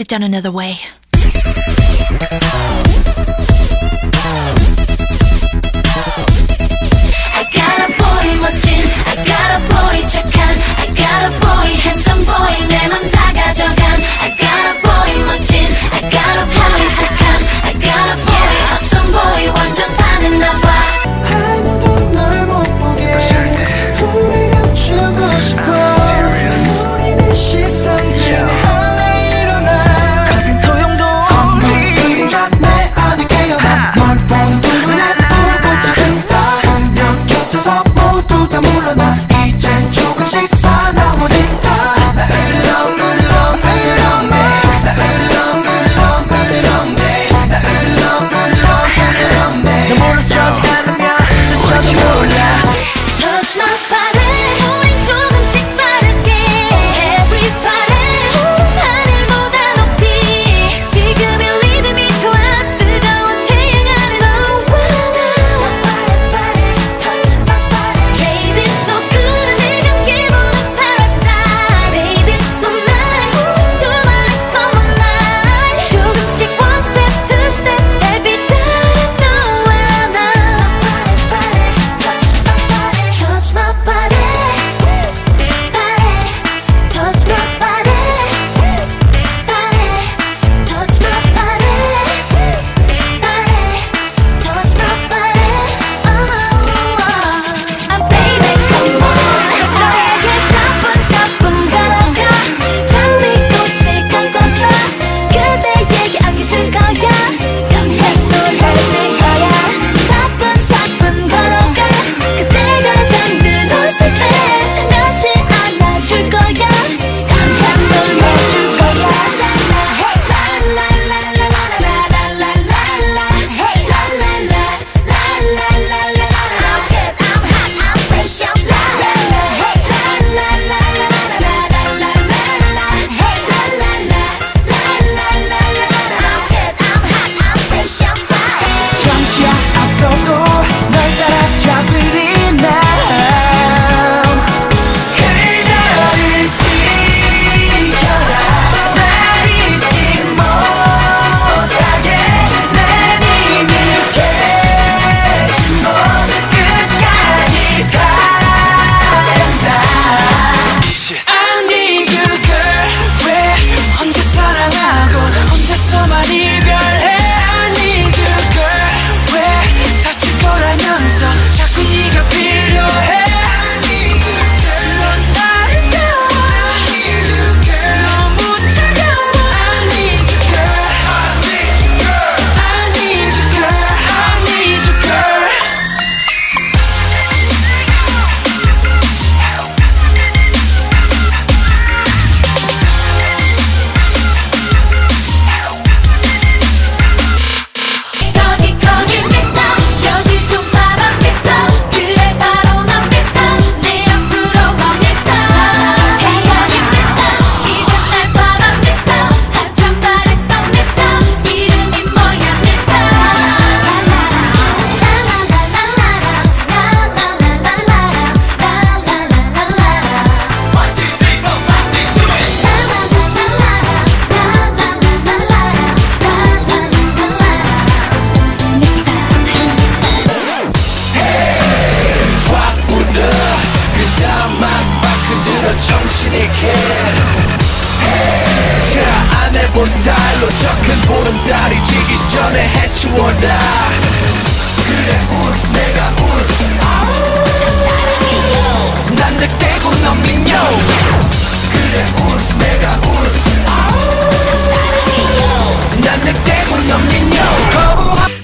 put it down another way 자, 안 해본 스타일로 적은 보름달이 지기 전에 해치워라. 그래 울프 내가 울프 난 늑대고 넌 민요. 그래 울프 내가 울프 난 늑대고 넌 민요. 거부하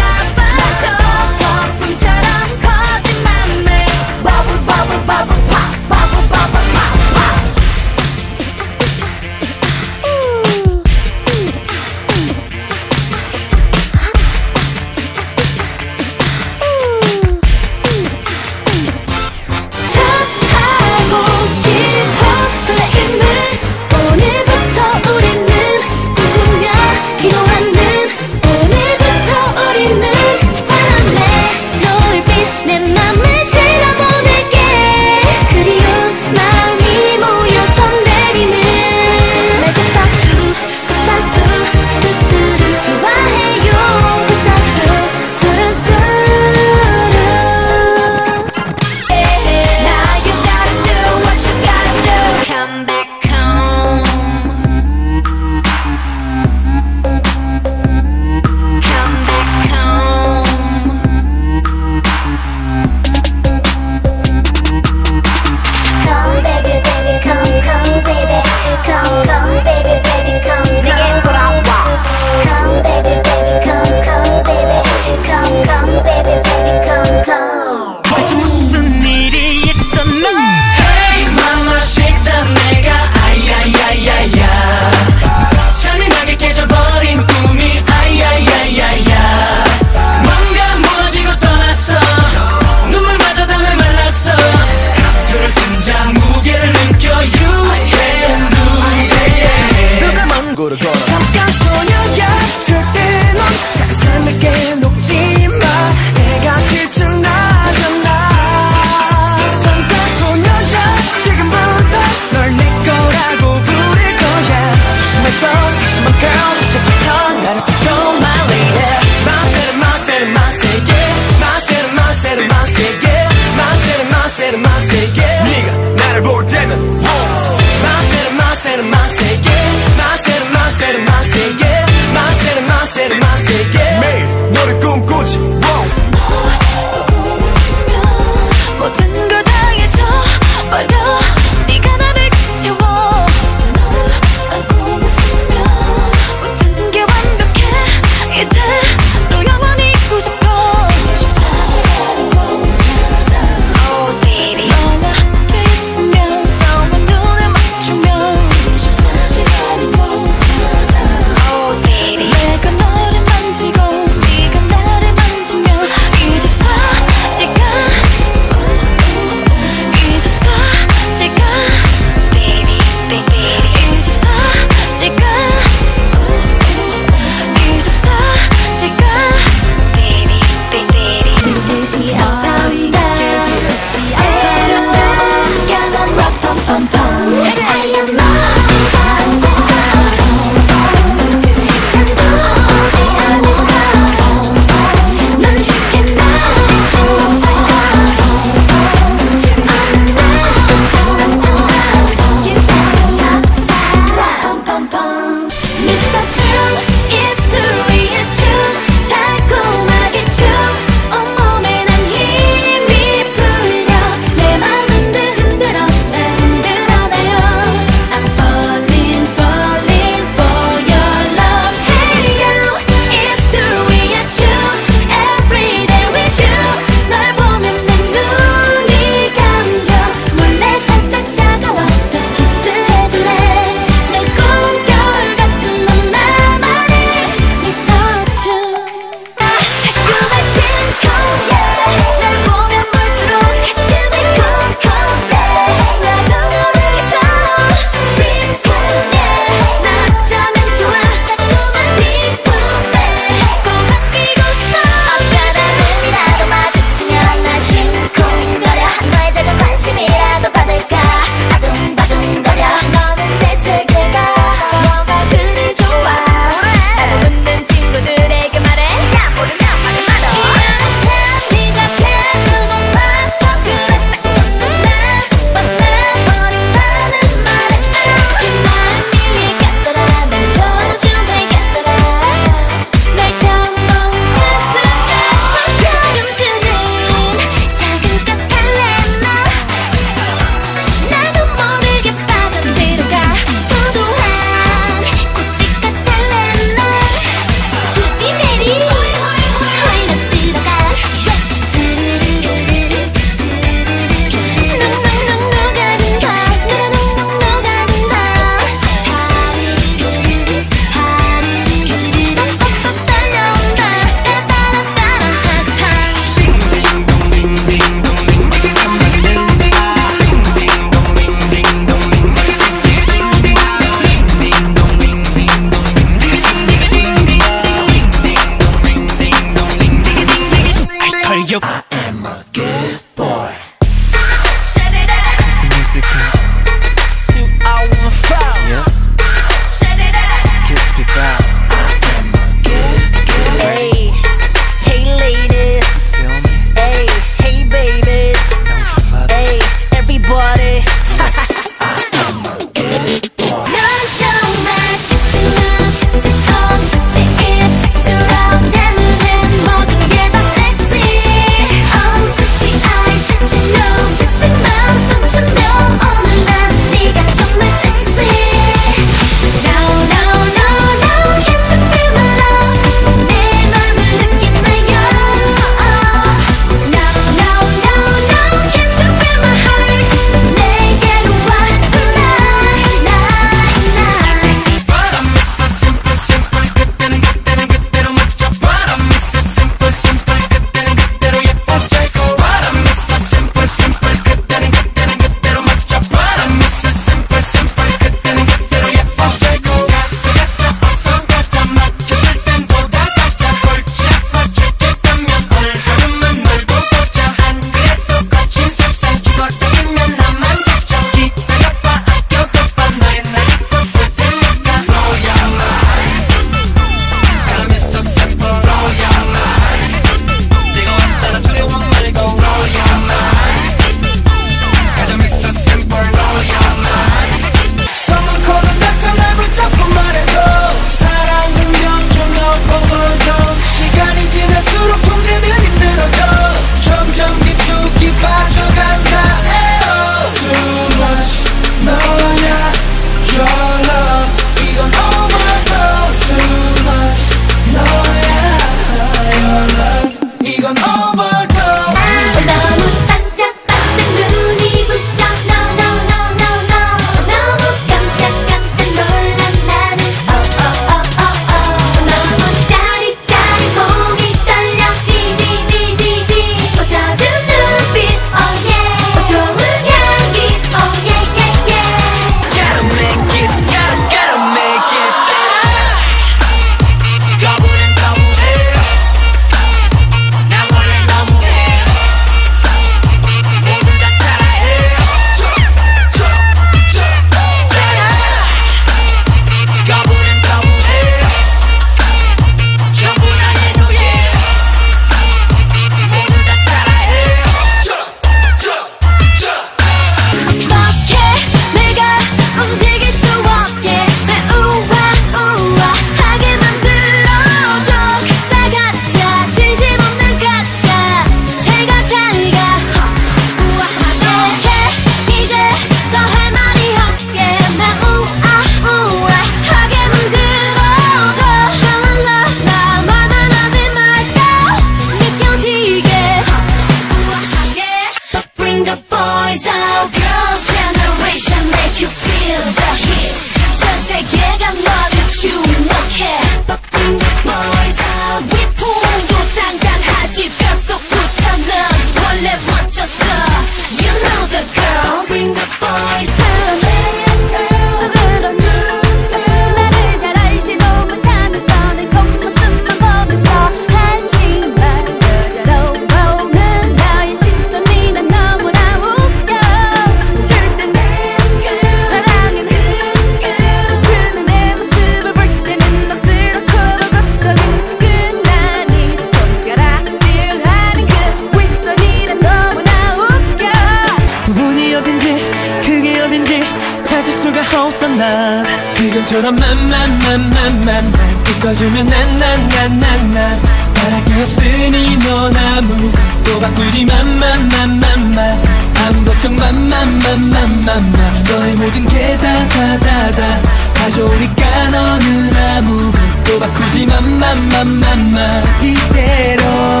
y quiero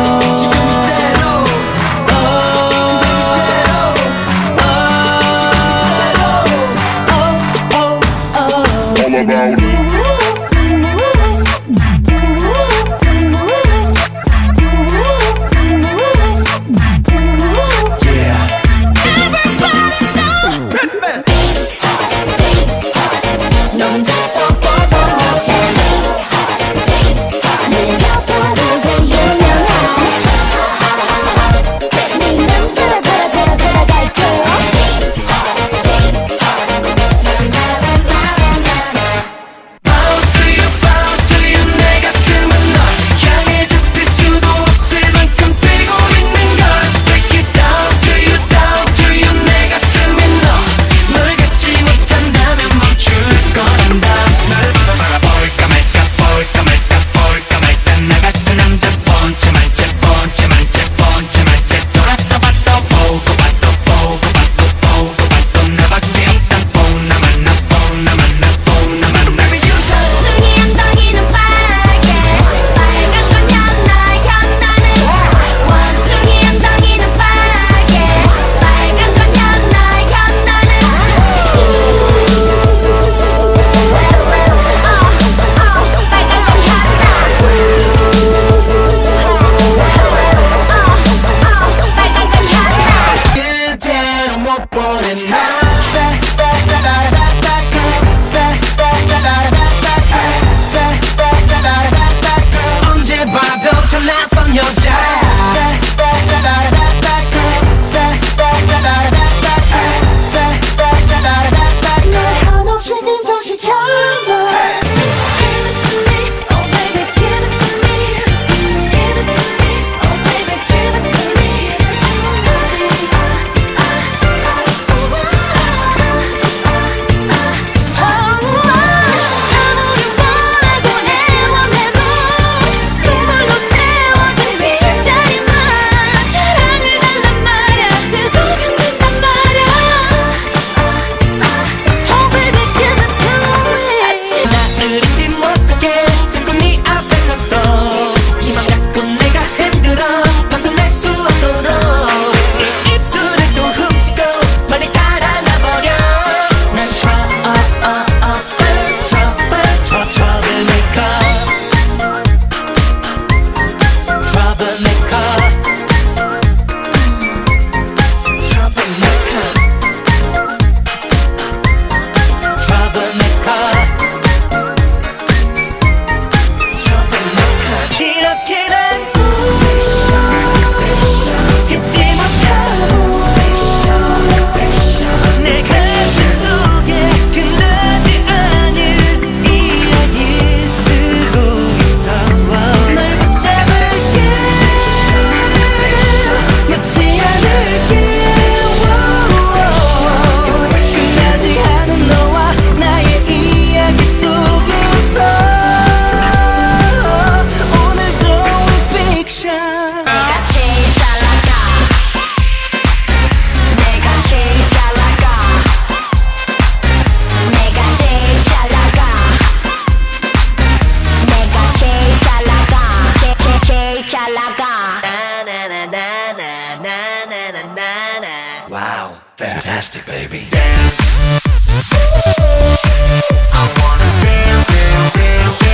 Wow, fantastic, baby. Dance. I wanna dance, dance, dance.